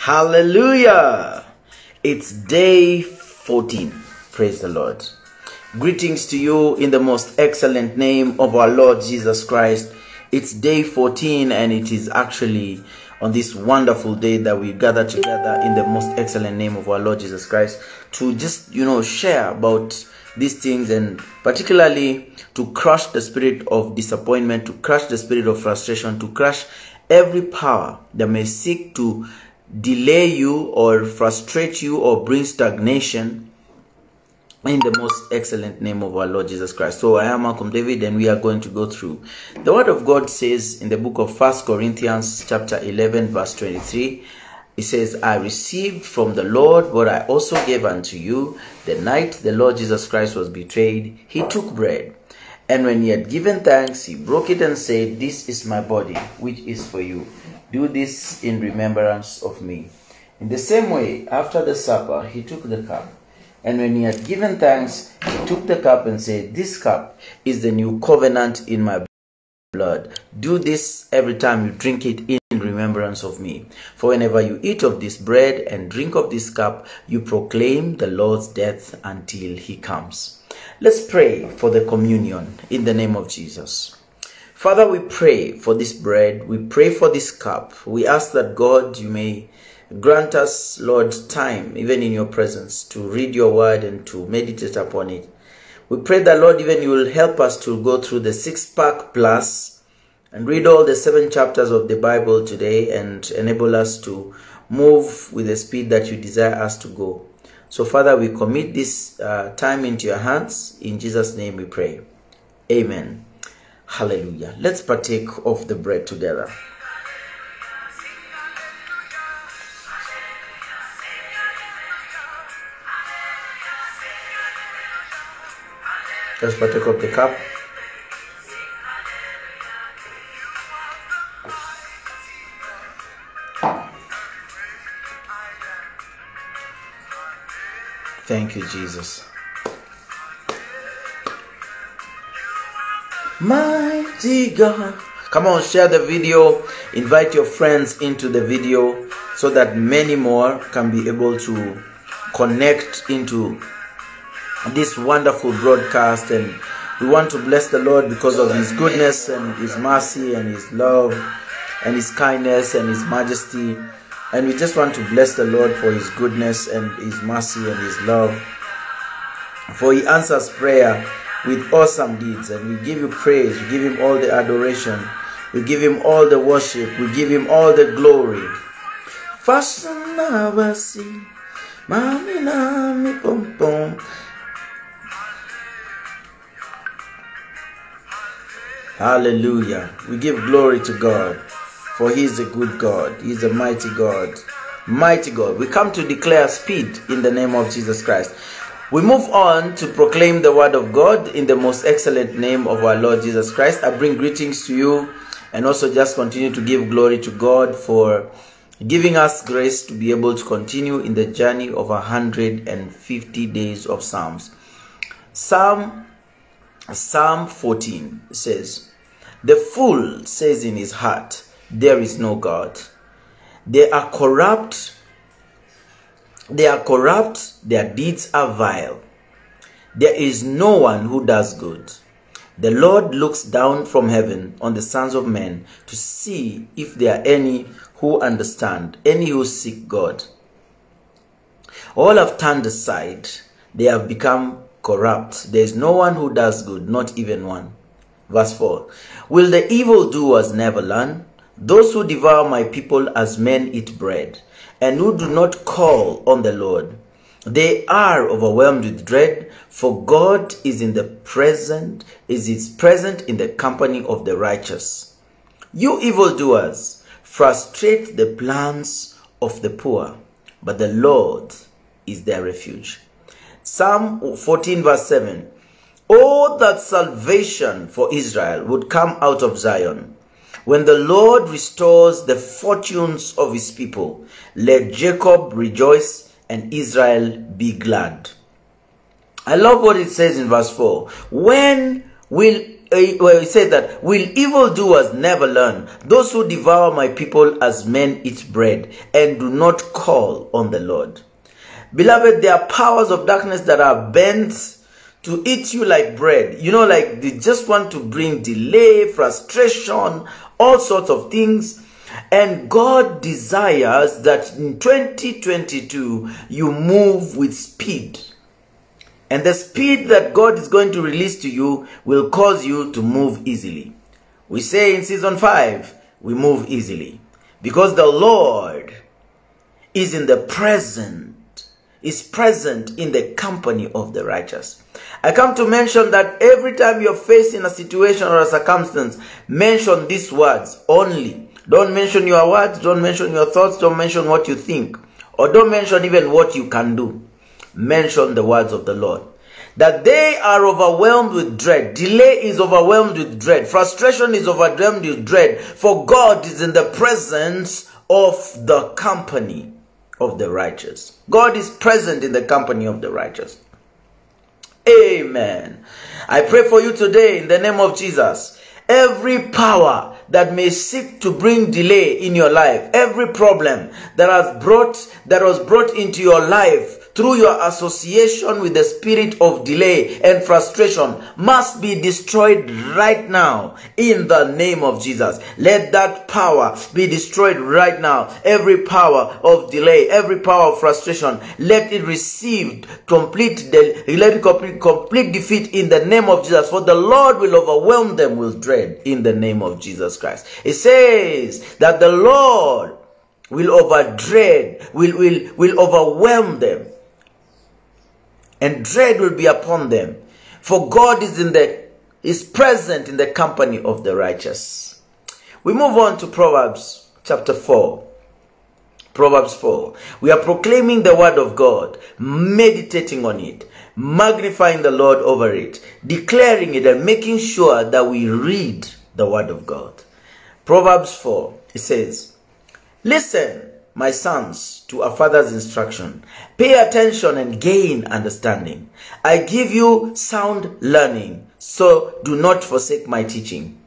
Hallelujah! It's day 14. Praise the Lord. Greetings to you in the most excellent name of our Lord Jesus Christ. It's day 14 and it is actually on this wonderful day that we gather together in the most excellent name of our Lord Jesus Christ to just, you know, share about these things and particularly to crush the spirit of disappointment, to crush the spirit of frustration, to crush every power that may seek to delay you or frustrate you or bring stagnation in the most excellent name of our Lord Jesus Christ. So I am Malcolm David and we are going to go through. The word of God says in the book of First Corinthians chapter 11 verse 23, it says, I received from the Lord what I also gave unto you. The night the Lord Jesus Christ was betrayed, he took bread. And when he had given thanks, he broke it and said, This is my body, which is for you. Do this in remembrance of me. In the same way, after the supper, he took the cup. And when he had given thanks, he took the cup and said, This cup is the new covenant in my blood. Do this every time you drink it in remembrance of me. For whenever you eat of this bread and drink of this cup, you proclaim the Lord's death until he comes. Let's pray for the communion in the name of Jesus. Father, we pray for this bread. We pray for this cup. We ask that God, you may grant us, Lord, time, even in your presence, to read your word and to meditate upon it. We pray that, Lord, even you will help us to go through the six pack plus and read all the seven chapters of the Bible today and enable us to move with the speed that you desire us to go. So, Father, we commit this uh, time into your hands. In Jesus' name we pray. Amen. Hallelujah. Let's partake of the bread together. Let's partake of the cup. Thank you, Jesus. Mighty God. Come on, share the video. Invite your friends into the video so that many more can be able to connect into this wonderful broadcast. And we want to bless the Lord because of His goodness and His mercy and His love and His kindness and His majesty. And we just want to bless the Lord for His goodness and His mercy and His love. For He answers prayer with awesome deeds. And we give you praise. We give him all the adoration. We give him all the worship. We give him all the glory. Hallelujah. We give glory to God. For he is a good God. He is a mighty God. Mighty God. We come to declare speed in the name of Jesus Christ. We move on to proclaim the word of God in the most excellent name of our Lord Jesus Christ. I bring greetings to you and also just continue to give glory to God for giving us grace to be able to continue in the journey of 150 days of Psalms. Psalm Psalm 14 says, The fool says in his heart, There is no God. They are corrupt they are corrupt, their deeds are vile. There is no one who does good. The Lord looks down from heaven on the sons of men to see if there are any who understand, any who seek God. All have turned aside, they have become corrupt. There is no one who does good, not even one. Verse 4 Will the evildoers never learn? Those who devour my people as men eat bread and who do not call on the Lord. They are overwhelmed with dread, for God is in the present, is is present in the company of the righteous. You evildoers, frustrate the plans of the poor, but the Lord is their refuge. Psalm 14 verse 7. Oh, that salvation for Israel would come out of Zion. When the Lord restores the fortunes of his people, let Jacob rejoice and Israel be glad. I love what it says in verse 4. When will uh, well, he said that, will evildoers never learn? Those who devour my people as men eat bread and do not call on the Lord. Beloved, there are powers of darkness that are bent to eat you like bread. You know, like they just want to bring delay, frustration, all sorts of things. And God desires that in 2022 you move with speed. And the speed that God is going to release to you will cause you to move easily. We say in season 5, we move easily. Because the Lord is in the present, is present in the company of the righteous. I come to mention that every time you're facing a situation or a circumstance, mention these words only. Don't mention your words, don't mention your thoughts, don't mention what you think, or don't mention even what you can do mention the words of the Lord. That they are overwhelmed with dread. Delay is overwhelmed with dread. Frustration is overwhelmed with dread. For God is in the presence of the company of the righteous. God is present in the company of the righteous. Amen. I pray for you today in the name of Jesus. Every power that may seek to bring delay in your life, every problem that has brought that was brought into your life through your association with the spirit of delay and frustration must be destroyed right now in the name of Jesus. Let that power be destroyed right now. Every power of delay, every power of frustration, let it receive complete, let it complete, complete defeat in the name of Jesus. For the Lord will overwhelm them with dread in the name of Jesus Christ. It says that the Lord will overdread, will, will, will overwhelm them and dread will be upon them. For God is in the is present in the company of the righteous. We move on to Proverbs chapter 4. Proverbs 4. We are proclaiming the word of God, meditating on it, magnifying the Lord over it, declaring it, and making sure that we read the word of God. Proverbs 4. It says, Listen, my sons, to a father's instruction. Pay attention and gain understanding. I give you sound learning, so do not forsake my teaching.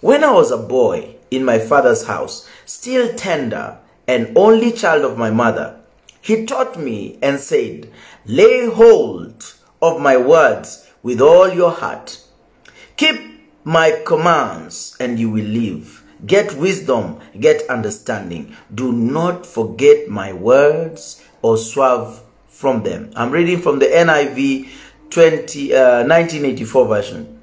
When I was a boy in my father's house, still tender and only child of my mother, he taught me and said, Lay hold of my words with all your heart. Keep my commands and you will live. Get wisdom, get understanding. Do not forget my words or swerve from them. I'm reading from the NIV 20, uh, 1984 version.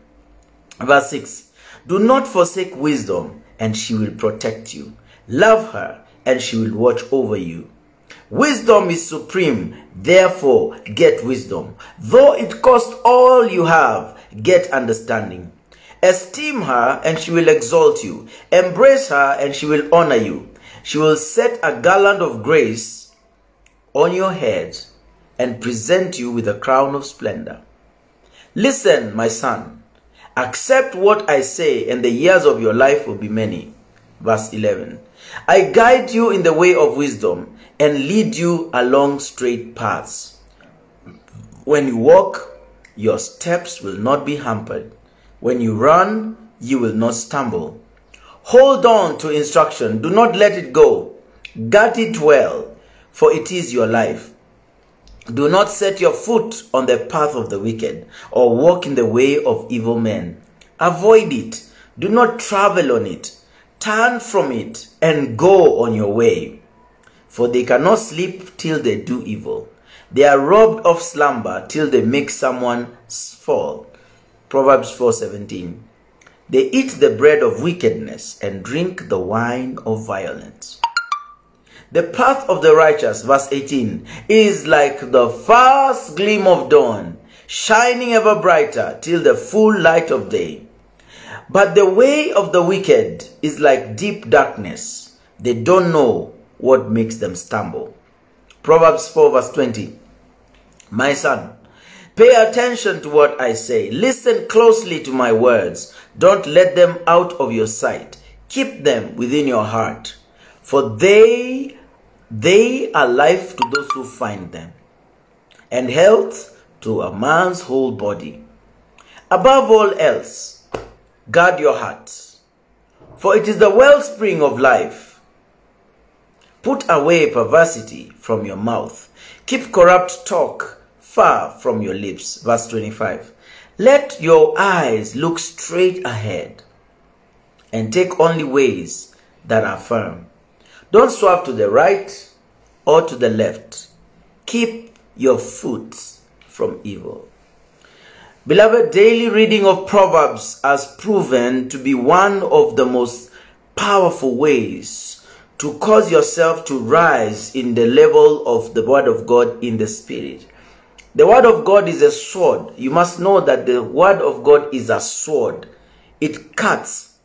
Verse 6. Do not forsake wisdom, and she will protect you. Love her, and she will watch over you. Wisdom is supreme, therefore get wisdom. Though it cost all you have, get understanding. Esteem her and she will exalt you. Embrace her and she will honor you. She will set a garland of grace on your head and present you with a crown of splendor. Listen, my son, accept what I say and the years of your life will be many. Verse 11. I guide you in the way of wisdom and lead you along straight paths. When you walk, your steps will not be hampered. When you run, you will not stumble. Hold on to instruction. Do not let it go. Guard it well, for it is your life. Do not set your foot on the path of the wicked or walk in the way of evil men. Avoid it. Do not travel on it. Turn from it and go on your way. For they cannot sleep till they do evil. They are robbed of slumber till they make someone fall. Proverbs 4:17 They eat the bread of wickedness and drink the wine of violence. The path of the righteous, verse 18, is like the first gleam of dawn, shining ever brighter till the full light of day. But the way of the wicked is like deep darkness. They don't know what makes them stumble. Proverbs 4 verse 20. My son, Pay attention to what I say. Listen closely to my words. Don't let them out of your sight. Keep them within your heart. For they, they are life to those who find them, and health to a man's whole body. Above all else, Guard your heart, for it is the wellspring of life. Put away perversity from your mouth. Keep corrupt talk far from your lips. Verse 25. Let your eyes look straight ahead and take only ways that are firm. Don't swerve to the right or to the left. Keep your foot from evil. Beloved, daily reading of Proverbs has proven to be one of the most powerful ways to cause yourself to rise in the level of the Word of God in the Spirit. The Word of God is a sword. You must know that the Word of God is a sword. It cuts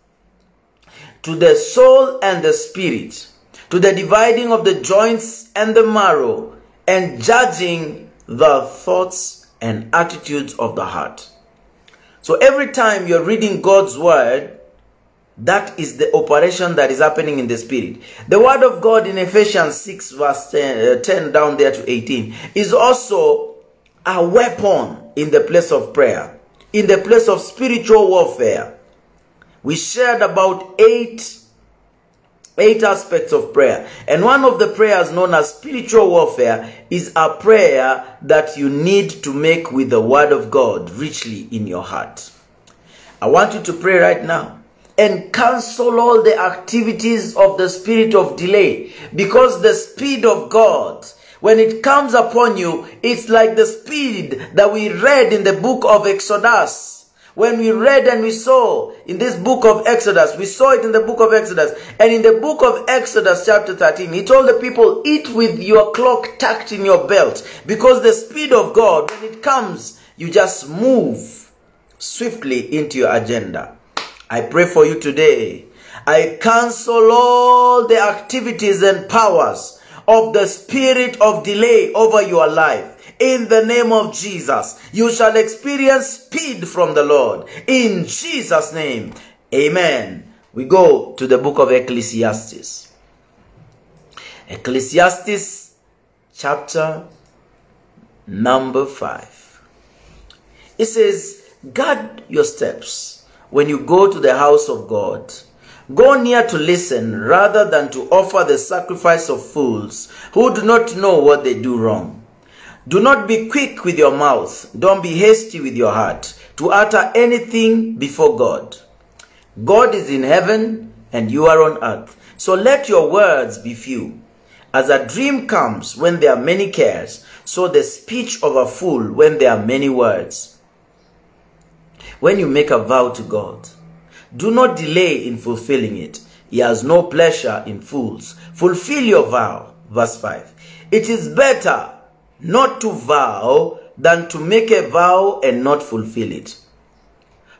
to the soul and the spirit, to the dividing of the joints and the marrow, and judging the thoughts and attitudes of the heart. So every time you're reading God's word, that is the operation that is happening in the spirit. The word of God in Ephesians 6 verse 10, uh, 10 down there to 18 is also a weapon in the place of prayer, in the place of spiritual warfare. We shared about eight eight aspects of prayer. And one of the prayers known as spiritual warfare is a prayer that you need to make with the word of God richly in your heart. I want you to pray right now and cancel all the activities of the spirit of delay because the speed of God when it comes upon you, it's like the speed that we read in the book of Exodus when we read and we saw in this book of Exodus, we saw it in the book of Exodus, and in the book of Exodus, chapter 13, he told the people, Eat with your clock tucked in your belt, because the speed of God, when it comes, you just move swiftly into your agenda. I pray for you today. I cancel all the activities and powers of the spirit of delay over your life in the name of Jesus. You shall experience speed from the Lord. In Jesus' name. Amen. We go to the book of Ecclesiastes. Ecclesiastes chapter number 5. It says, Guard your steps when you go to the house of God. Go near to listen rather than to offer the sacrifice of fools who do not know what they do wrong. Do not be quick with your mouth. Don't be hasty with your heart to utter anything before God. God is in heaven and you are on earth. So let your words be few. As a dream comes when there are many cares, so the speech of a fool when there are many words. When you make a vow to God, do not delay in fulfilling it. He has no pleasure in fools. Fulfill your vow. Verse 5. It is better not to vow than to make a vow and not fulfill it.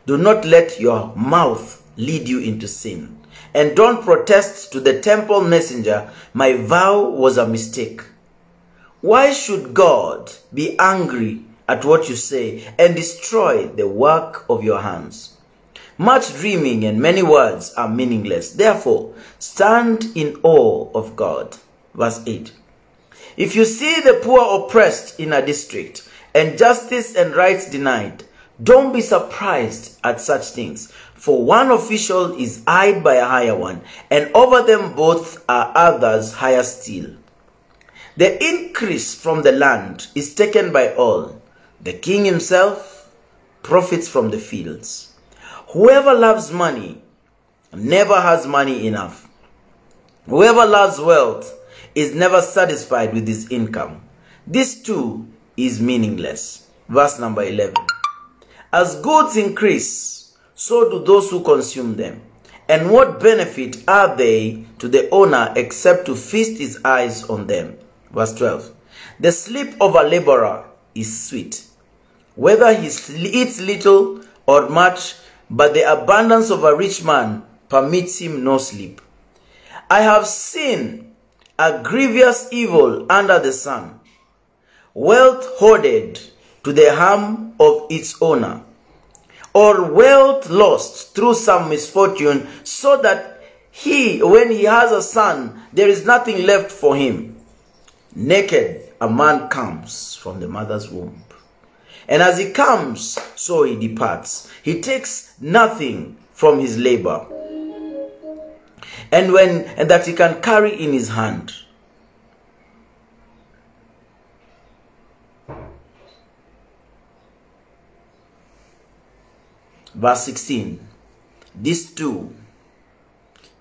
Do not let your mouth lead you into sin. And don't protest to the temple messenger, my vow was a mistake. Why should God be angry at what you say and destroy the work of your hands? Much dreaming and many words are meaningless. Therefore, stand in awe of God. Verse 8. If you see the poor oppressed in a district and justice and rights denied, don't be surprised at such things. For one official is eyed by a higher one, and over them both are others higher still. The increase from the land is taken by all. The king himself profits from the fields. Whoever loves money never has money enough. Whoever loves wealth is never satisfied with his income. This too is meaningless. Verse number 11. As goods increase, so do those who consume them. And what benefit are they to the owner except to feast his eyes on them? Verse 12. The sleep of a laborer is sweet, whether he eats little or much, but the abundance of a rich man permits him no sleep. I have seen a grievous evil under the sun, wealth hoarded to the harm of its owner, or wealth lost through some misfortune, so that he, when he has a son, there is nothing left for him. Naked a man comes from the mother's womb. And as he comes, so he departs. He takes nothing from his labor, and when and that he can carry in his hand. Verse 16 This too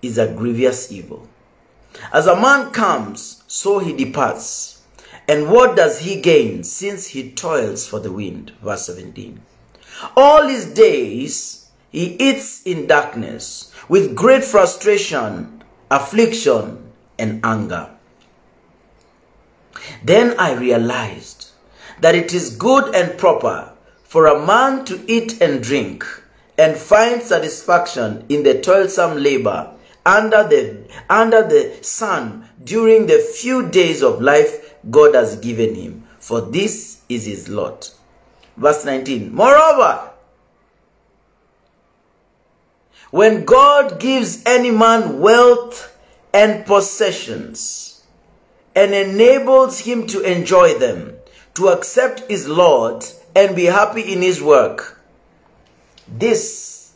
is a grievous evil. As a man comes, so he departs. And what does he gain since he toils for the wind? Verse 17. All his days he eats in darkness with great frustration, affliction, and anger. Then I realized that it is good and proper for a man to eat and drink and find satisfaction in the toilsome labor under the under the sun during the few days of life God has given him for this is his lot. Verse 19 moreover when God gives any man wealth and possessions and enables him to enjoy them to accept his lot and be happy in his work this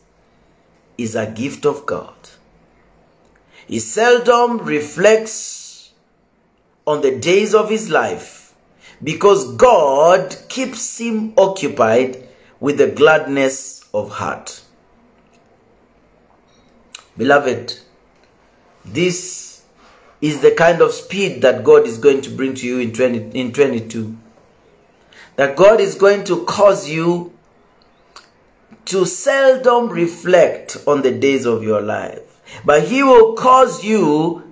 is a gift of God. He seldom reflects on the days of his life because God keeps him occupied with the gladness of heart. Beloved, this is the kind of speed that God is going to bring to you in, 20, in 22. That God is going to cause you to seldom reflect on the days of your life. But he will cause you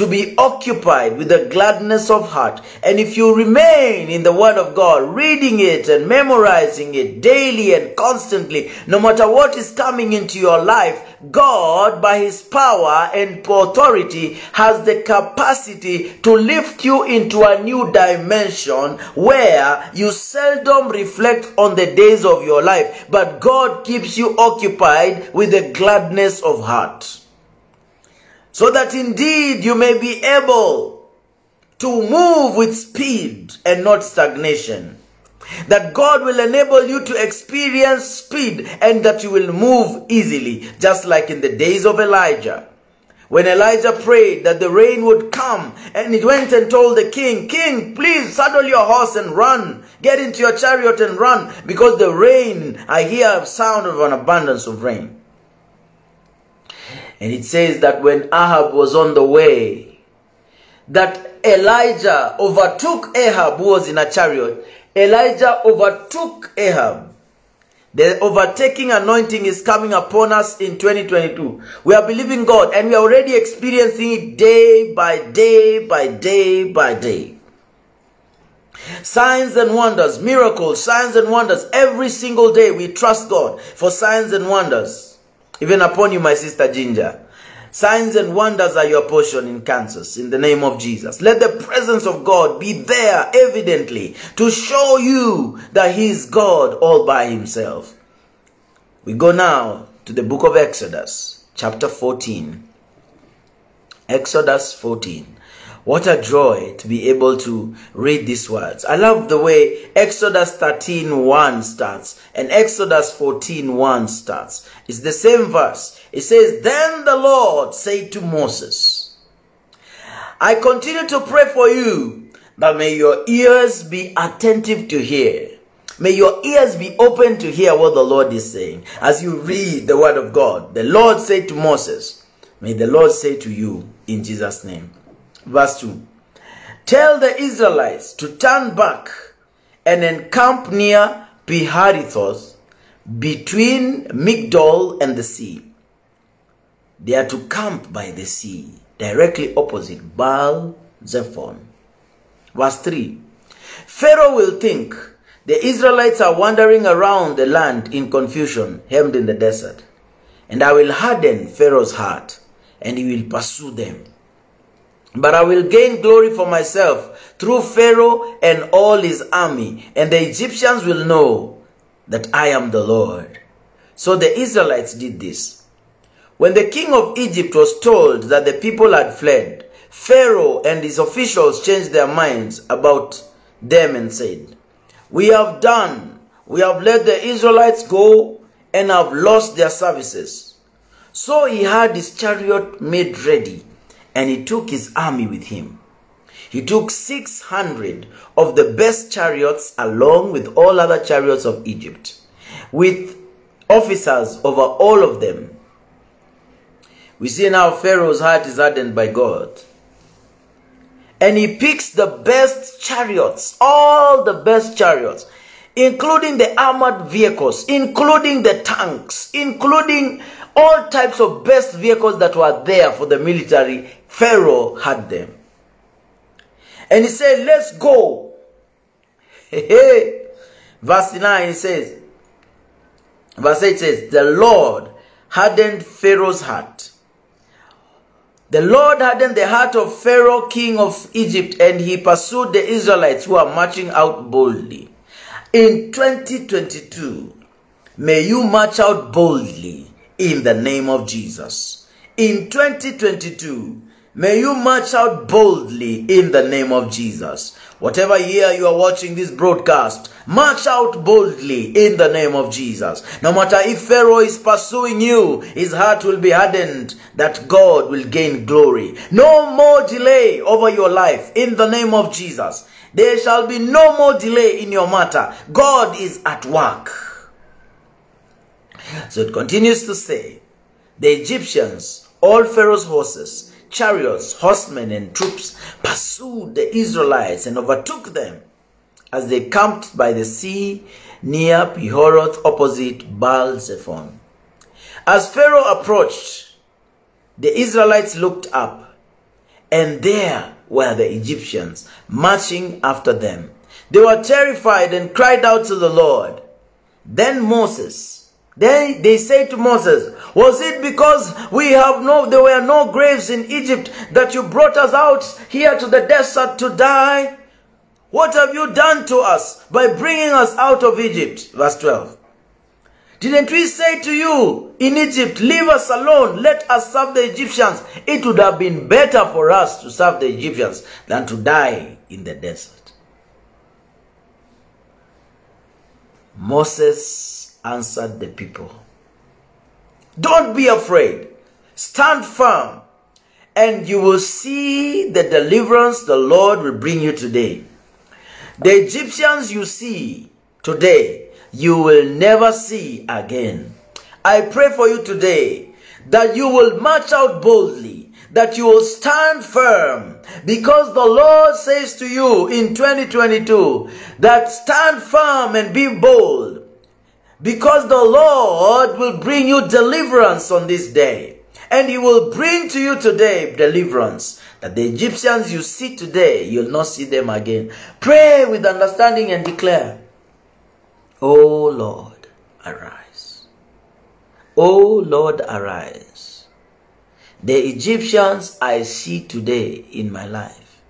to be occupied with the gladness of heart. And if you remain in the Word of God, reading it and memorizing it daily and constantly, no matter what is coming into your life, God, by His power and authority, has the capacity to lift you into a new dimension where you seldom reflect on the days of your life, but God keeps you occupied with the gladness of heart so that indeed you may be able to move with speed and not stagnation. That God will enable you to experience speed and that you will move easily, just like in the days of Elijah. When Elijah prayed that the rain would come and he went and told the king, King, please saddle your horse and run. Get into your chariot and run because the rain, I hear a sound of an abundance of rain. And it says that when Ahab was on the way, that Elijah overtook Ahab who was in a chariot. Elijah overtook Ahab. The overtaking anointing is coming upon us in 2022. We are believing God and we are already experiencing it day by day by day by day. Signs and wonders, miracles, signs and wonders. Every single day we trust God for signs and wonders. Even upon you, my sister Ginger. Signs and wonders are your portion in Kansas, in the name of Jesus. Let the presence of God be there evidently to show you that He is God all by Himself. We go now to the book of Exodus, chapter 14. Exodus 14. What a joy to be able to read these words. I love the way Exodus 13 1 starts and Exodus 14 1 starts. It's the same verse. It says, Then the Lord said to Moses, I continue to pray for you, but may your ears be attentive to hear. May your ears be open to hear what the Lord is saying. As you read the word of God, the Lord said to Moses, May the Lord say to you in Jesus' name. Verse 2. Tell the Israelites to turn back and encamp near Pi Hahiroth between Migdol and the sea. They are to camp by the sea, directly opposite Baal Zephon. Verse 3. Pharaoh will think the Israelites are wandering around the land in confusion, hemmed in the desert. And I will harden Pharaoh's heart, and he will pursue them. But I will gain glory for myself through Pharaoh and all his army, and the Egyptians will know that I am the Lord. So the Israelites did this. When the king of Egypt was told that the people had fled, Pharaoh and his officials changed their minds about them and said, We have done, we have let the Israelites go and have lost their services. So he had his chariot made ready, and he took his army with him. He took 600 of the best chariots along with all other chariots of Egypt, with officers over all of them. We see now Pharaoh's heart is hardened by God. And he picks the best chariots, all the best chariots, including the armored vehicles, including the tanks, including all types of best vehicles that were there for the military. Pharaoh had them. And he said, Let's go. Verse 9 he says, Verse 8 says, The Lord hardened Pharaoh's heart. The Lord hardened the heart of Pharaoh, king of Egypt, and he pursued the Israelites who are marching out boldly. In 2022, may you march out boldly in the name of Jesus. In 2022, May you march out boldly in the name of Jesus. Whatever year you are watching this broadcast, march out boldly in the name of Jesus. No matter if Pharaoh is pursuing you, his heart will be hardened that God will gain glory. No more delay over your life in the name of Jesus. There shall be no more delay in your matter. God is at work. So it continues to say, the Egyptians, all Pharaoh's horses, chariots, horsemen, and troops pursued the Israelites and overtook them as they camped by the sea near Pi Hahiroth opposite Baal Zephon. As Pharaoh approached, the Israelites looked up, and there were the Egyptians marching after them. They were terrified and cried out to the Lord. Then Moses they, they say to Moses, was it because we have no, there were no graves in Egypt that you brought us out here to the desert to die? What have you done to us by bringing us out of Egypt? Verse 12. Didn't we say to you in Egypt, leave us alone, let us serve the Egyptians? It would have been better for us to serve the Egyptians than to die in the desert. Moses answered the people. Don't be afraid. Stand firm and you will see the deliverance the Lord will bring you today. The Egyptians you see today, you will never see again. I pray for you today that you will march out boldly, that you will stand firm, because the Lord says to you in 2022 that stand firm and be bold because the Lord will bring you deliverance on this day. And he will bring to you today deliverance. That the Egyptians you see today, you'll not see them again. Pray with understanding and declare, O Lord, arise. O Lord, arise. The Egyptians I see today in my life,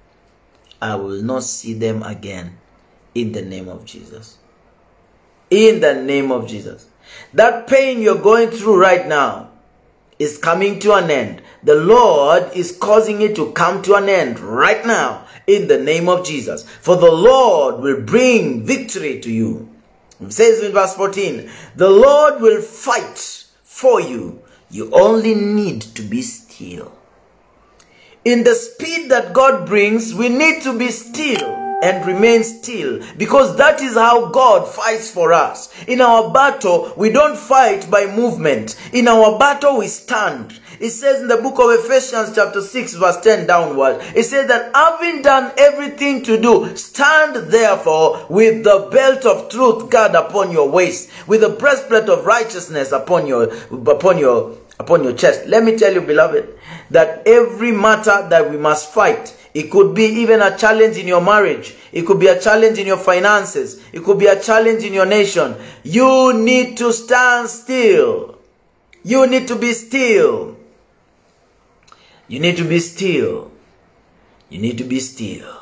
I will not see them again in the name of Jesus in the name of Jesus. That pain you're going through right now is coming to an end. The Lord is causing it to come to an end right now in the name of Jesus. For the Lord will bring victory to you. It says in verse 14, the Lord will fight for you. You only need to be still. In the speed that God brings, we need to be still and remain still because that is how God fights for us. In our battle, we don't fight by movement. In our battle, we stand. It says in the book of Ephesians chapter 6 verse 10 downward, it says that having done everything to do, stand therefore with the belt of truth guard upon your waist, with the breastplate of righteousness upon your, upon your, upon your chest. Let me tell you, beloved, that every matter that we must fight it could be even a challenge in your marriage. It could be a challenge in your finances. It could be a challenge in your nation. You need to stand still. You need to be still. You need to be still. You need to be still.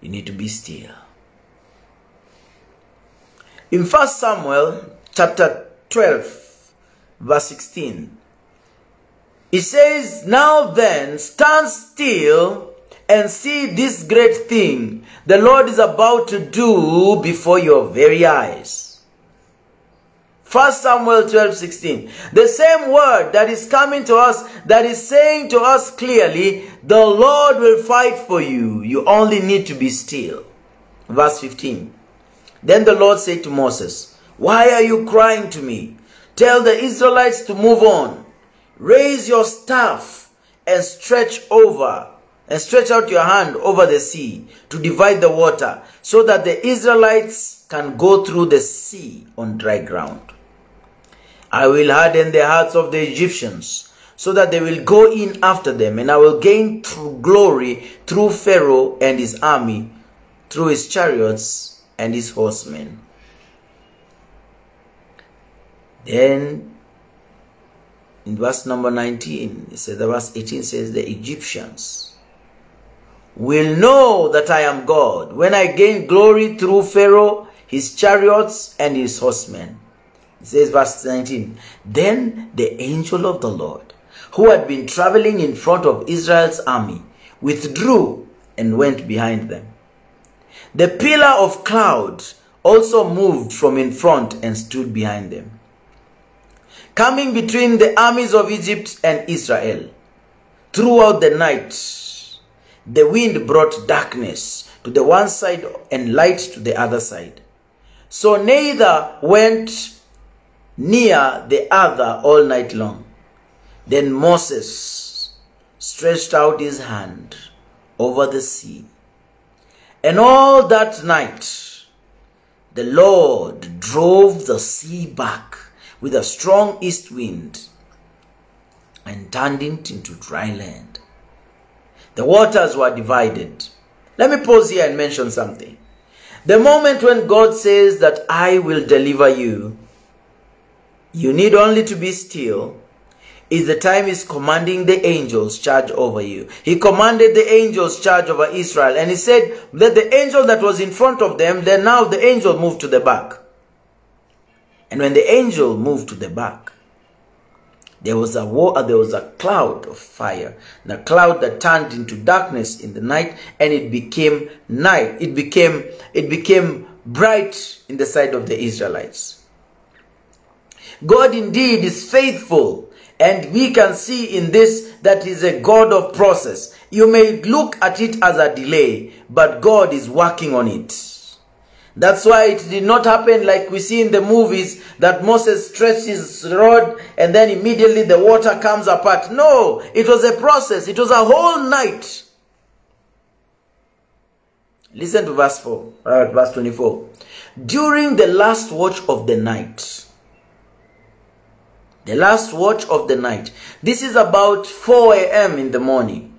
You need to be still. In 1 Samuel chapter 12, verse 16, he says, Now then, stand still and see this great thing the Lord is about to do before your very eyes. 1 Samuel 12 16. The same word that is coming to us, that is saying to us clearly, the Lord will fight for you. You only need to be still. Verse 15. Then the Lord said to Moses, Why are you crying to me? Tell the Israelites to move on. Raise your staff and stretch over and stretch out your hand over the sea to divide the water so that the Israelites can go through the sea on dry ground. I will harden the hearts of the Egyptians so that they will go in after them and I will gain through glory through Pharaoh and his army, through his chariots and his horsemen. Then in verse number 19, it says, the verse 18 says, the Egyptians will know that I am God when I gain glory through Pharaoh, his chariots, and his horsemen. It says, verse 19, Then the angel of the Lord, who had been traveling in front of Israel's army, withdrew and went behind them. The pillar of cloud also moved from in front and stood behind them coming between the armies of Egypt and Israel. Throughout the night, the wind brought darkness to the one side and light to the other side. So neither went near the other all night long. Then Moses stretched out his hand over the sea. And all that night, the Lord drove the sea back with a strong east wind and turned it into dry land. The waters were divided. Let me pause here and mention something. The moment when God says that I will deliver you, you need only to be still is the time he's commanding the angels charge over you. He commanded the angels charge over Israel and he said that the angel that was in front of them, then now the angel moved to the back. And when the angel moved to the back, there was a war, uh, there was a cloud of fire, the cloud that turned into darkness in the night, and it became night. It became it became bright in the sight of the Israelites. God indeed is faithful, and we can see in this that He's a God of process. You may look at it as a delay, but God is working on it. That's why it did not happen like we see in the movies that Moses stretched his rod and then immediately the water comes apart. No, it was a process. It was a whole night. Listen to verse 4, uh, verse 24. During the last watch of the night, the last watch of the night, this is about 4 a.m. in the morning.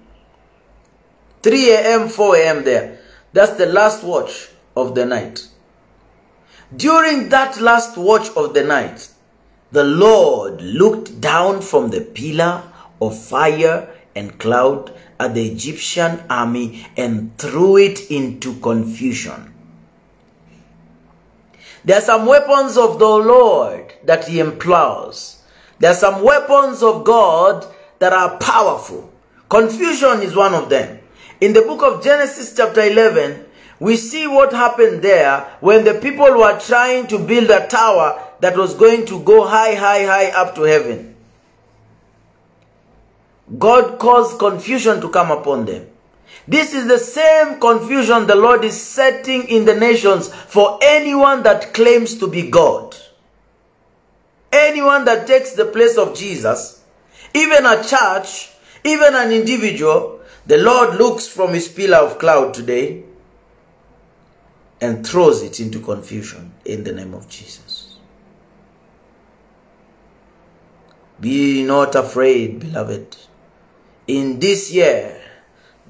3 a.m., 4 a.m. there. That's the last watch of the night. During that last watch of the night, the Lord looked down from the pillar of fire and cloud at the Egyptian army and threw it into confusion. There are some weapons of the Lord that he employs. There are some weapons of God that are powerful. Confusion is one of them. In the book of Genesis chapter 11, we see what happened there when the people were trying to build a tower that was going to go high, high, high up to heaven. God caused confusion to come upon them. This is the same confusion the Lord is setting in the nations for anyone that claims to be God. Anyone that takes the place of Jesus, even a church, even an individual, the Lord looks from his pillar of cloud today and throws it into confusion in the name of Jesus. Be not afraid, beloved. In this year,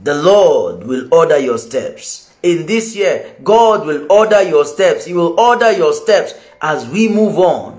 the Lord will order your steps. In this year, God will order your steps. He will order your steps as we move on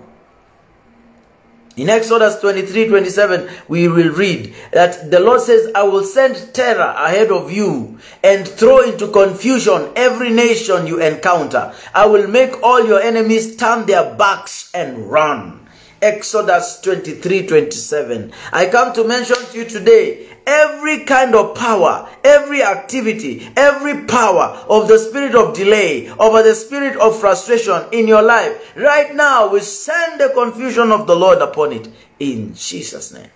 in Exodus 23 27, we will read that the Lord says, I will send terror ahead of you and throw into confusion every nation you encounter. I will make all your enemies turn their backs and run. Exodus 23 27. I come to mention to you today every kind of power, every activity, every power of the spirit of delay, over the spirit of frustration in your life, right now we send the confusion of the Lord upon it in Jesus' name.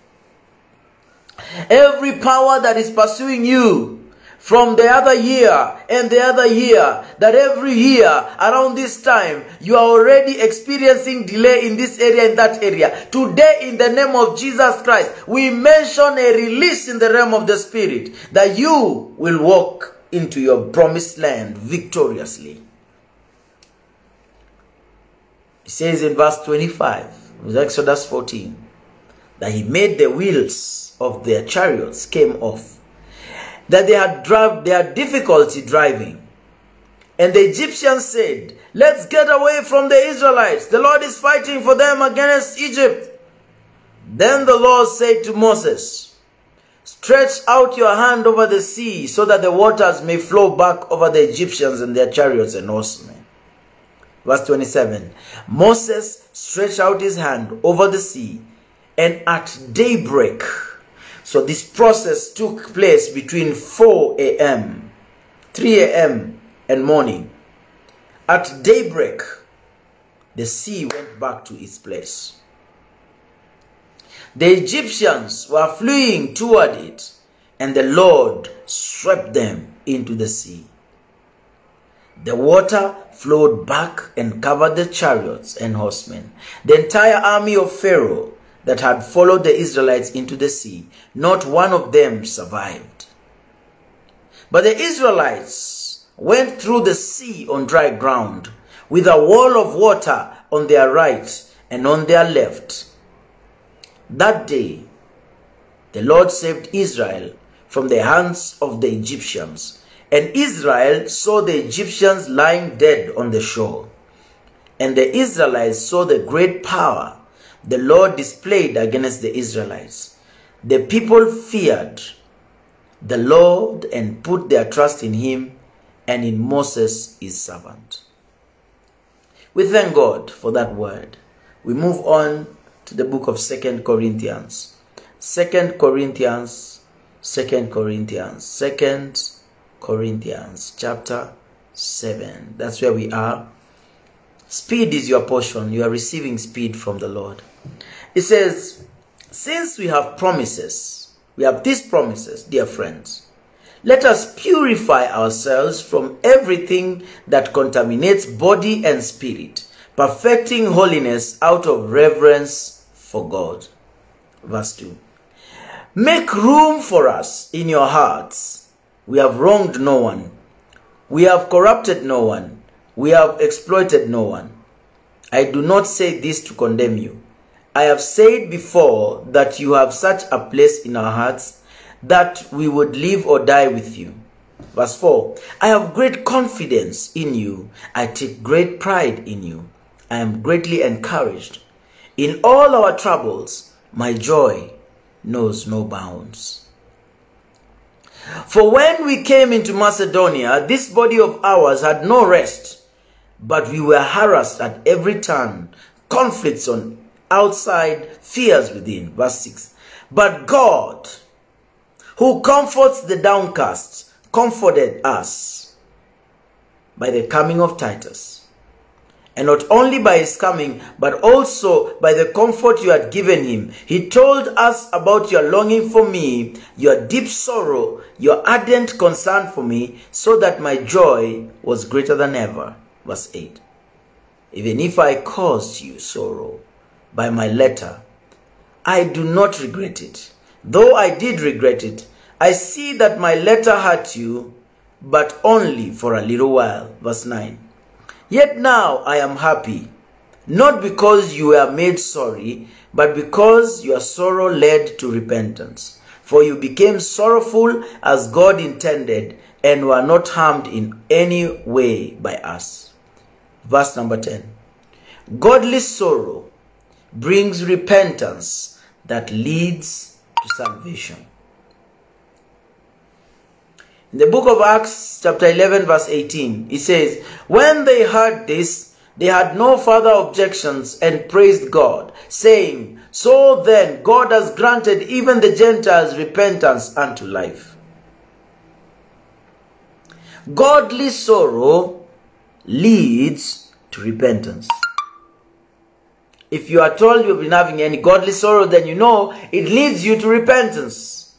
Every power that is pursuing you from the other year and the other year, that every year around this time, you are already experiencing delay in this area, in that area. Today, in the name of Jesus Christ, we mention a release in the realm of the Spirit that you will walk into your promised land victoriously. It says in verse 25, with Exodus 14, that he made the wheels of their chariots came off, that they had, drive, they had difficulty driving. And the Egyptians said, Let's get away from the Israelites. The Lord is fighting for them against Egypt. Then the Lord said to Moses, Stretch out your hand over the sea so that the waters may flow back over the Egyptians and their chariots and horsemen. Verse 27 Moses stretched out his hand over the sea, and at daybreak, so this process took place between 4 a.m., 3 a.m., and morning. At daybreak, the sea went back to its place. The Egyptians were fleeing toward it, and the Lord swept them into the sea. The water flowed back and covered the chariots and horsemen. The entire army of Pharaoh that had followed the Israelites into the sea, not one of them survived. But the Israelites went through the sea on dry ground, with a wall of water on their right and on their left. That day, the Lord saved Israel from the hands of the Egyptians, and Israel saw the Egyptians lying dead on the shore. And the Israelites saw the great power the Lord displayed against the Israelites. The people feared the Lord and put their trust in him and in Moses, his servant. We thank God for that word. We move on to the book of Second Corinthians. Second Corinthians, Second Corinthians, Second Corinthians, chapter 7. That's where we are. Speed is your portion. You are receiving speed from the Lord. It says, Since we have promises, we have these promises, dear friends, let us purify ourselves from everything that contaminates body and spirit, perfecting holiness out of reverence for God. Verse 2. Make room for us in your hearts. We have wronged no one. We have corrupted no one. We have exploited no one. I do not say this to condemn you. I have said before that you have such a place in our hearts that we would live or die with you. Verse 4 I have great confidence in you. I take great pride in you. I am greatly encouraged. In all our troubles, my joy knows no bounds. For when we came into Macedonia, this body of ours had no rest, but we were harassed at every turn, conflicts on outside, fears within. Verse 6. But God, who comforts the downcast, comforted us by the coming of Titus. And not only by his coming, but also by the comfort you had given him. He told us about your longing for me, your deep sorrow, your ardent concern for me, so that my joy was greater than ever. Verse 8. Even if I caused you sorrow, by my letter. I do not regret it. Though I did regret it, I see that my letter hurt you, but only for a little while. Verse 9. Yet now I am happy, not because you were made sorry, but because your sorrow led to repentance. For you became sorrowful as God intended and were not harmed in any way by us. Verse number 10. Godly sorrow brings repentance that leads to salvation. In the book of Acts, chapter 11, verse 18, it says, When they heard this, they had no further objections and praised God, saying, So then, God has granted even the Gentiles repentance unto life. Godly sorrow leads to repentance. If you are told you've been having any godly sorrow, then you know it leads you to repentance.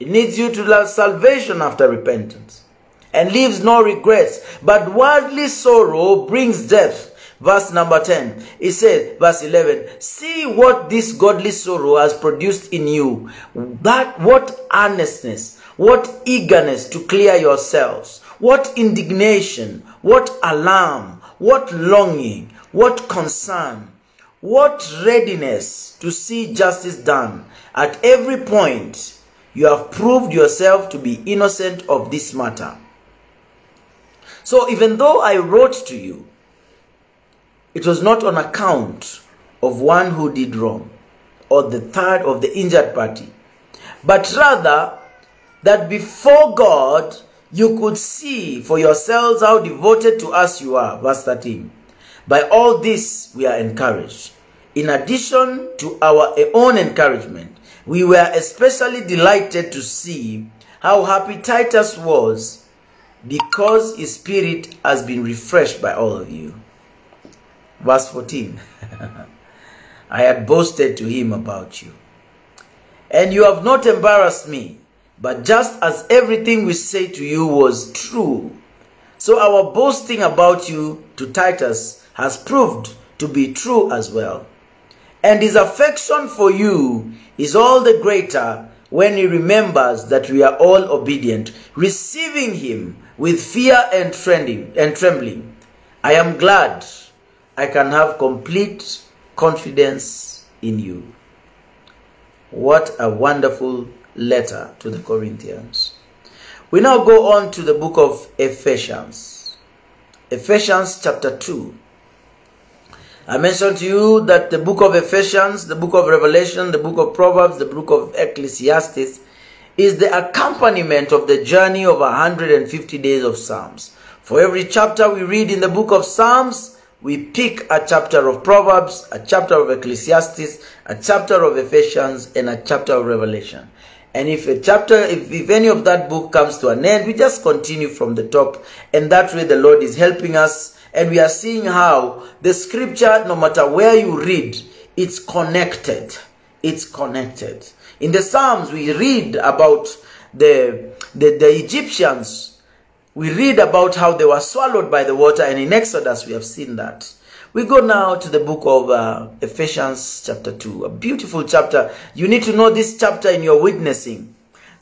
It leads you to salvation after repentance and leaves no regrets. But worldly sorrow brings death. Verse number 10, it says, verse 11, see what this godly sorrow has produced in you. That, what earnestness, what eagerness to clear yourselves, what indignation, what alarm, what longing, what concern, what readiness to see justice done. At every point, you have proved yourself to be innocent of this matter. So even though I wrote to you, it was not on account of one who did wrong or the third of the injured party, but rather that before God you could see for yourselves how devoted to us you are. Verse 13. By all this we are encouraged. In addition to our eh, own encouragement, we were especially delighted to see how happy Titus was because his spirit has been refreshed by all of you. Verse 14 I had boasted to him about you. And you have not embarrassed me, but just as everything we say to you was true, so our boasting about you to Titus has proved to be true as well. And his affection for you is all the greater when he remembers that we are all obedient, receiving him with fear and trembling. I am glad I can have complete confidence in you. What a wonderful letter to the Corinthians. We now go on to the book of Ephesians. Ephesians chapter 2. I mentioned to you that the book of Ephesians, the book of Revelation, the book of Proverbs, the book of Ecclesiastes is the accompaniment of the journey of 150 days of Psalms. For every chapter we read in the book of Psalms, we pick a chapter of Proverbs, a chapter of Ecclesiastes, a chapter of Ephesians, and a chapter of Revelation. And if a chapter, if, if any of that book comes to an end, we just continue from the top. And that way the Lord is helping us. And we are seeing how the scripture, no matter where you read, it's connected. It's connected. In the Psalms, we read about the, the, the Egyptians. We read about how they were swallowed by the water, and in Exodus, we have seen that. We go now to the book of uh, Ephesians chapter 2, a beautiful chapter. You need to know this chapter in your witnessing.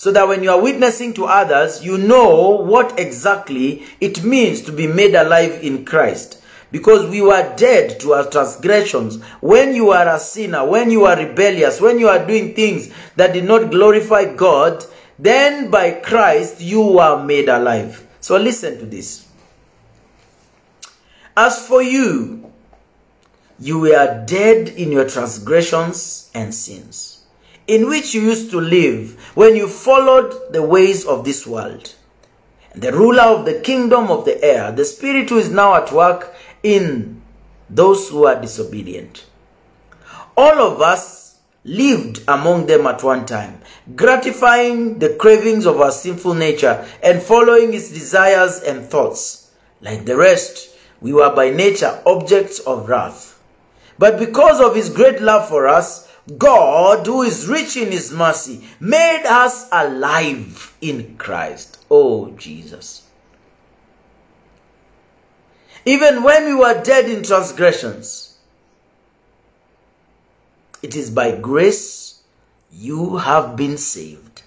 So that when you are witnessing to others, you know what exactly it means to be made alive in Christ because we were dead to our transgressions. When you are a sinner, when you are rebellious, when you are doing things that did not glorify God, then by Christ you are made alive. So listen to this. As for you, you were dead in your transgressions and sins, in which you used to live when you followed the ways of this world. The ruler of the kingdom of the air, the spirit who is now at work in those who are disobedient. All of us lived among them at one time, gratifying the cravings of our sinful nature and following its desires and thoughts. Like the rest, we were by nature objects of wrath. But because of his great love for us, God, who is rich in his mercy, made us alive in Christ. Oh, Jesus. Even when we were dead in transgressions, it is by grace you have been saved.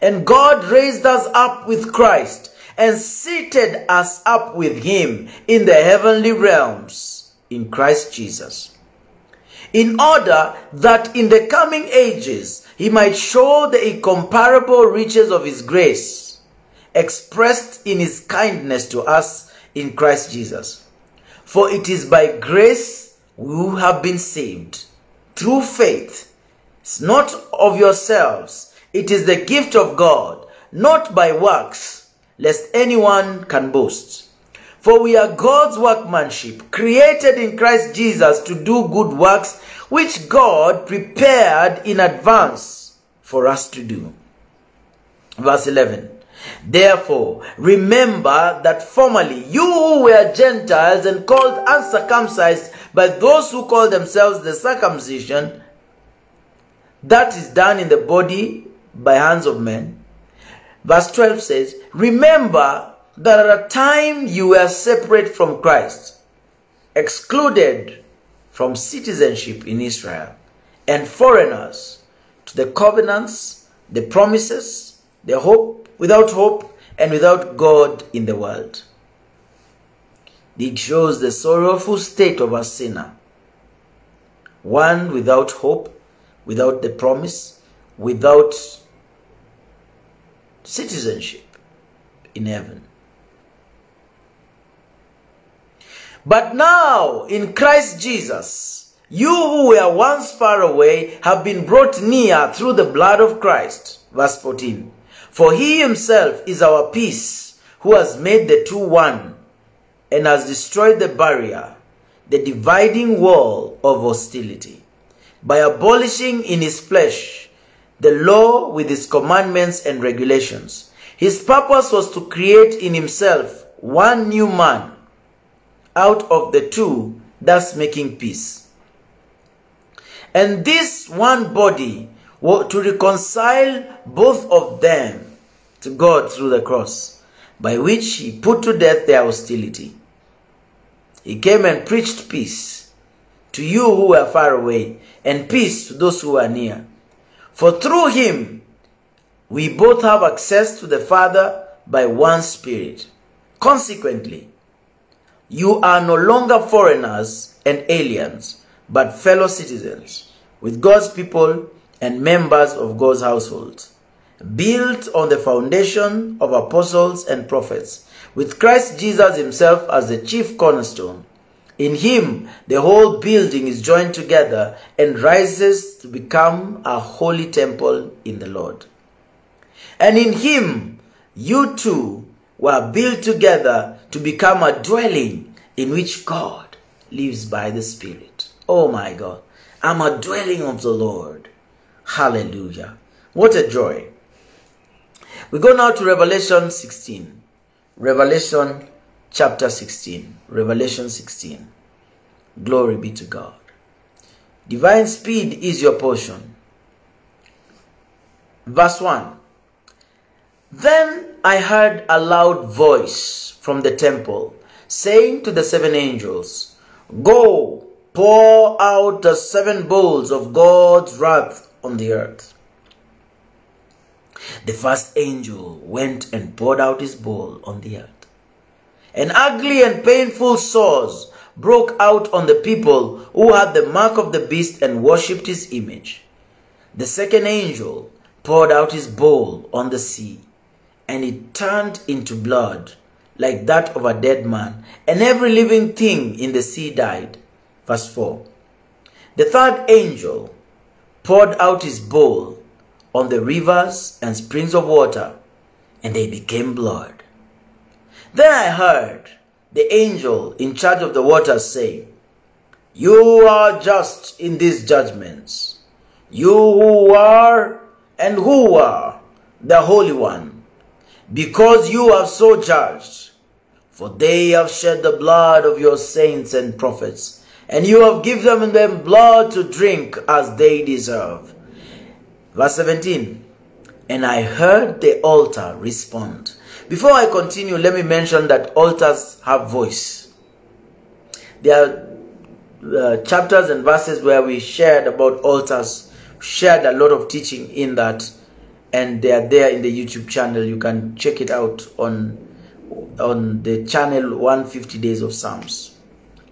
And God raised us up with Christ and seated us up with him in the heavenly realms in Christ Jesus. In order that in the coming ages he might show the incomparable riches of his grace expressed in his kindness to us in Christ Jesus. For it is by grace you have been saved through faith. It's not of yourselves. It is the gift of God, not by works, lest anyone can boast. For we are God's workmanship, created in Christ Jesus to do good works, which God prepared in advance for us to do. Verse 11. Therefore, remember that formerly you who were Gentiles and called uncircumcised by those who call themselves the circumcision, that is done in the body by hands of men. Verse 12 says, Remember that at a time you were separate from Christ, excluded from citizenship in Israel, and foreigners to the covenants, the promises, the hope, without hope, and without God in the world. It shows the sorrowful state of a sinner, one without hope, without the promise, without citizenship in heaven. But now, in Christ Jesus, you who were once far away have been brought near through the blood of Christ. Verse 14. For he himself is our peace, who has made the two one, and has destroyed the barrier, the dividing wall of hostility, by abolishing in his flesh the law with its commandments and regulations. His purpose was to create in himself one new man out of the two, thus making peace. And this one body to reconcile both of them to God through the cross, by which he put to death their hostility. He came and preached peace to you who were far away, and peace to those who are near. For through him we both have access to the Father by one Spirit. Consequently, you are no longer foreigners and aliens, but fellow citizens with God's people and members of God's household, built on the foundation of apostles and prophets, with Christ Jesus himself as the chief cornerstone. In him, the whole building is joined together and rises to become a holy temple in the Lord. And in him, you too were built together to become a dwelling in which God lives by the Spirit. Oh my God. I'm a dwelling of the Lord. Hallelujah. What a joy. We go now to Revelation 16. Revelation chapter 16. Revelation 16. Glory be to God. Divine speed is your portion. Verse 1. Then I heard a loud voice from the temple saying to the seven angels, Go, pour out the seven bowls of God's wrath on the earth. The first angel went and poured out his bowl on the earth. An ugly and painful sores broke out on the people who had the mark of the beast and worshipped his image. The second angel poured out his bowl on the sea and it turned into blood like that of a dead man, and every living thing in the sea died. Verse 4. The third angel poured out his bowl on the rivers and springs of water, and they became blood. Then I heard the angel in charge of the waters say, You are just in these judgments, you who are and who are the Holy One because you have so judged. For they have shed the blood of your saints and prophets, and you have given them blood to drink as they deserve. Verse 17. And I heard the altar respond. Before I continue, let me mention that altars have voice. There are uh, chapters and verses where we shared about altars, shared a lot of teaching in that and they are there in the YouTube channel. You can check it out on on the channel 150 Days of Psalms.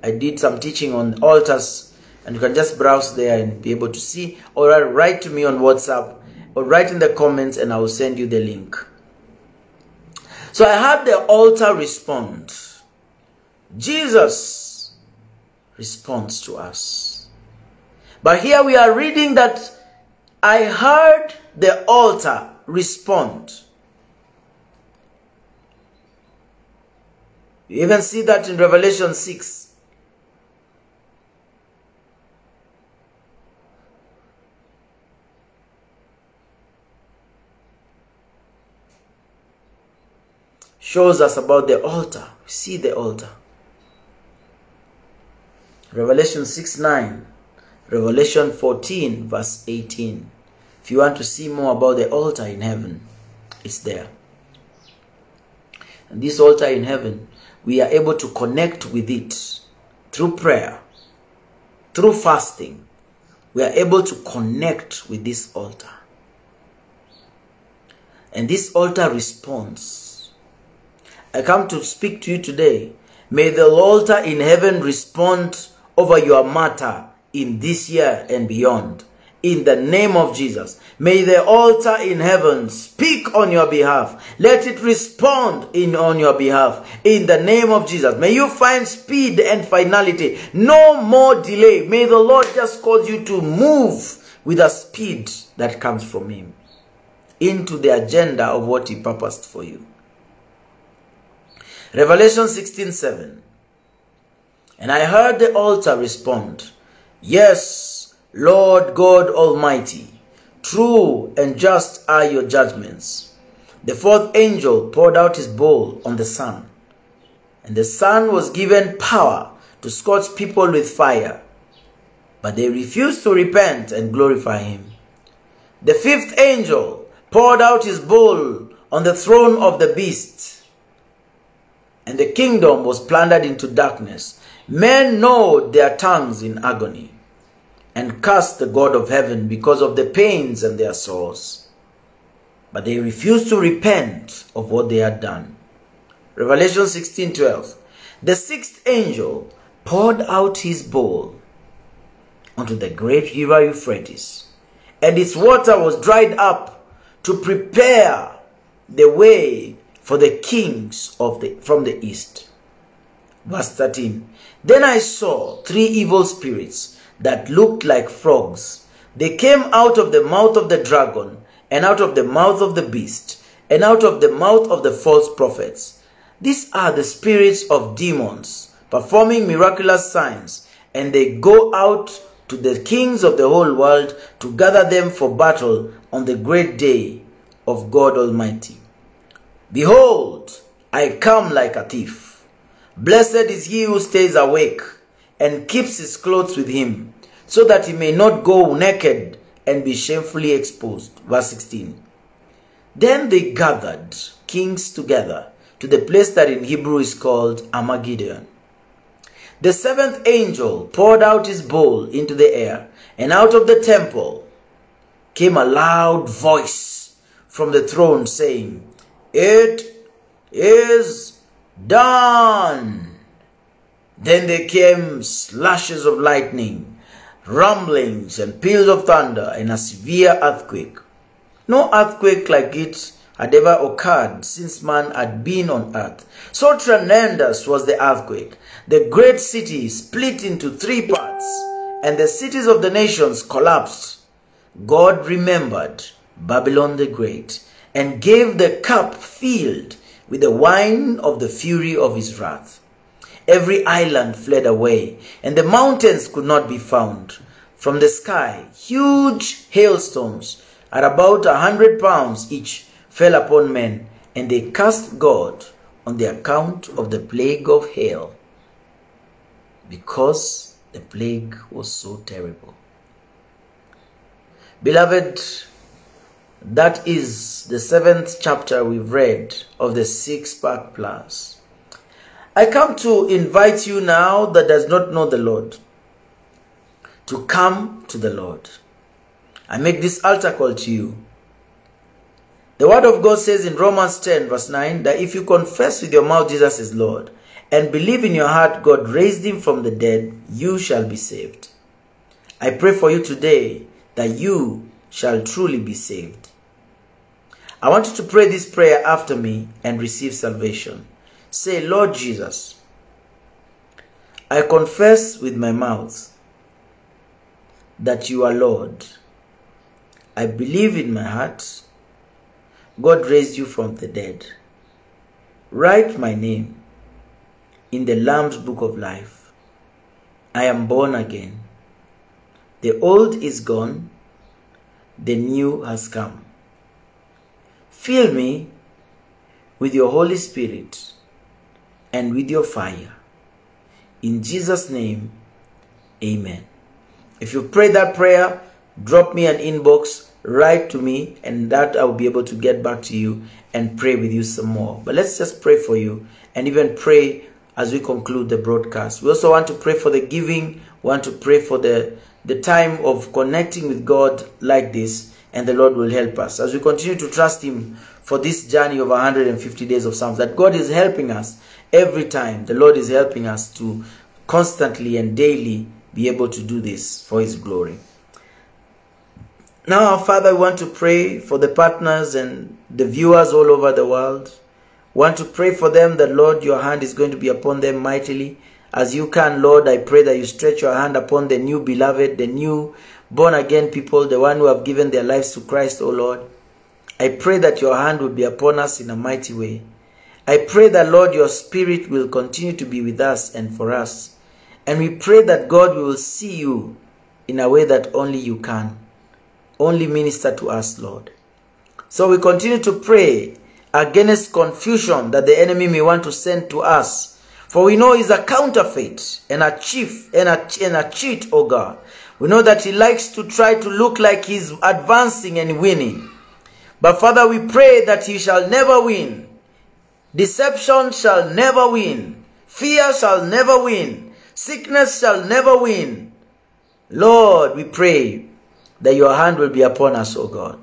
I did some teaching on altars, and you can just browse there and be able to see, or write to me on WhatsApp, or write in the comments, and I will send you the link. So I had the altar respond. Jesus responds to us. But here we are reading that I heard the altar respond. You even see that in Revelation 6. Shows us about the altar. We See the altar. Revelation 6 9. Revelation 14, verse 18. If you want to see more about the altar in heaven, it's there. And this altar in heaven, we are able to connect with it through prayer, through fasting. We are able to connect with this altar. And this altar responds. I come to speak to you today. May the altar in heaven respond over your matter in this year and beyond. In the name of Jesus, may the altar in heaven speak on your behalf. Let it respond in on your behalf. In the name of Jesus, may you find speed and finality. No more delay. May the Lord just cause you to move with a speed that comes from Him into the agenda of what He purposed for you. Revelation 16 7. And I heard the altar respond, Yes, Lord God Almighty, true and just are your judgments. The fourth angel poured out his bowl on the sun, and the sun was given power to scorch people with fire, but they refused to repent and glorify him. The fifth angel poured out his bowl on the throne of the beast, and the kingdom was plundered into darkness. Men gnawed their tongues in agony and cursed the God of heaven because of the pains and their sores. But they refused to repent of what they had done. Revelation 16:12. The sixth angel poured out his bowl onto the great river Euphrates, and its water was dried up to prepare the way for the kings of the from the east. Verse 13. Then I saw three evil spirits that looked like frogs. They came out of the mouth of the dragon, and out of the mouth of the beast, and out of the mouth of the false prophets. These are the spirits of demons, performing miraculous signs, and they go out to the kings of the whole world to gather them for battle on the great day of God Almighty. Behold, I come like a thief. Blessed is he who stays awake and keeps his clothes with him, so that he may not go naked and be shamefully exposed. Verse 16. Then they gathered kings together to the place that in Hebrew is called Armageddon. The seventh angel poured out his bowl into the air, and out of the temple came a loud voice from the throne saying, It is done. Then there came slashes of lightning, rumblings and peals of thunder, and a severe earthquake. No earthquake like it had ever occurred since man had been on earth. So tremendous was the earthquake. The great city split into three parts, and the cities of the nations collapsed. God remembered Babylon the Great and gave the cup filled with the wine of the fury of his wrath. Every island fled away, and the mountains could not be found. From the sky, huge hailstones at about a hundred pounds each fell upon men, and they cursed God on the account of the plague of hail, because the plague was so terrible. Beloved, that is the seventh chapter we've read of the six part plus. I come to invite you now that does not know the Lord to come to the Lord. I make this altar call to you. The word of God says in Romans 10 verse 9 that if you confess with your mouth Jesus is Lord and believe in your heart God raised him from the dead, you shall be saved. I pray for you today that you shall truly be saved. I want you to pray this prayer after me and receive salvation. Say, Lord Jesus, I confess with my mouth that you are Lord. I believe in my heart God raised you from the dead. Write my name in the Lamb's book of life. I am born again. The old is gone, the new has come. Fill me with your Holy Spirit and with your fire. In Jesus' name, amen. If you pray that prayer, drop me an inbox, write to me, and that I will be able to get back to you and pray with you some more. But let's just pray for you and even pray as we conclude the broadcast. We also want to pray for the giving, we want to pray for the, the time of connecting with God like this, and the Lord will help us as we continue to trust Him for this journey of 150 days of Psalms. That God is helping us every time. The Lord is helping us to constantly and daily be able to do this for His glory. Now, Father, we want to pray for the partners and the viewers all over the world. We want to pray for them that, Lord, your hand is going to be upon them mightily. As you can, Lord, I pray that you stretch your hand upon the new beloved, the new born again people, the one who have given their lives to Christ, O Lord. I pray that your hand will be upon us in a mighty way. I pray that, Lord, your spirit will continue to be with us and for us. And we pray that God will see you in a way that only you can. Only minister to us, Lord. So we continue to pray against confusion that the enemy may want to send to us. For we know he's a counterfeit and a chief and a, and a cheat, oh God. We know that he likes to try to look like he's advancing and winning. But Father, we pray that he shall never win. Deception shall never win. Fear shall never win. Sickness shall never win. Lord, we pray that your hand will be upon us, O God.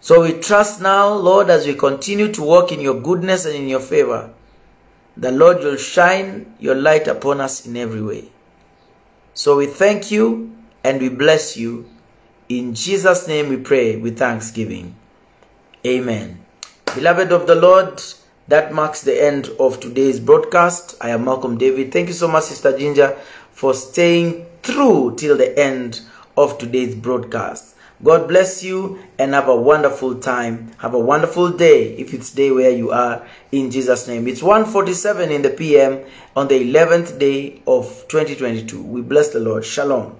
So we trust now, Lord, as we continue to walk in your goodness and in your favor, the Lord will shine your light upon us in every way. So we thank you and we bless you. In Jesus' name we pray with thanksgiving. Amen. Beloved of the Lord, that marks the end of today's broadcast. I am Malcolm David. Thank you so much, Sister Ginger, for staying through till the end of today's broadcast. God bless you and have a wonderful time. Have a wonderful day if it's day where you are in Jesus name. It's 1:47 in the PM on the 11th day of 2022. We bless the Lord. Shalom.